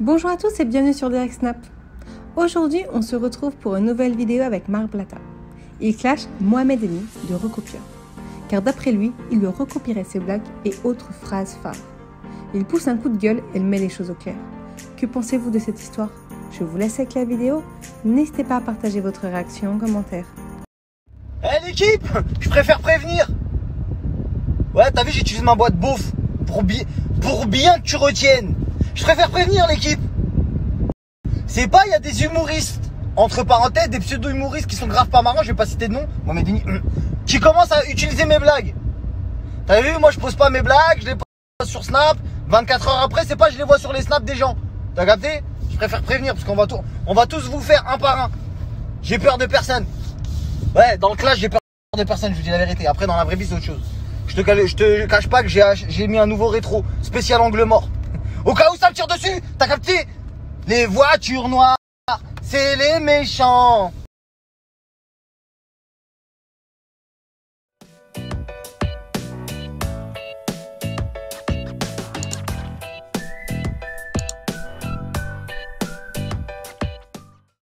Bonjour à tous et bienvenue sur Direct Snap. Aujourd'hui, on se retrouve pour une nouvelle vidéo avec Marc Blata. Il clash Mohamed Eni de recopieur. Car d'après lui, il lui recopierait ses blagues et autres phrases phares. Il pousse un coup de gueule et met les choses au clair. Que pensez-vous de cette histoire? Je vous laisse avec la vidéo. N'hésitez pas à partager votre réaction en commentaire. Eh l'équipe Je préfère prévenir Ouais, t'as vu, j'utilise ma boîte bouffe pour, bi- pour bien que tu retiennes. Je préfère prévenir l'équipe. C'est pas, il y a des humoristes, entre parenthèses, des pseudo-humoristes qui sont grave pas marrants, je vais pas citer de nom, moi, mais des- qui commencent à utiliser mes blagues. T'as vu, moi je pose pas mes blagues, je les pose sur Snap, 24 heures après, c'est pas je les vois sur les snaps des gens. T'as capté? Je préfère prévenir parce qu'on va, va tous vous faire un par un. J'ai peur de personne. Ouais, dans le clash, j'ai peur de personne, je vous dis la vérité. Après, dans la vraie vie, c'est autre chose. Je te, cache pas que j'ai mis un nouveau rétro, spécial angle mort. Au cas où ça me tire dessus, t'as capté? Les voitures noires, c'est les méchants.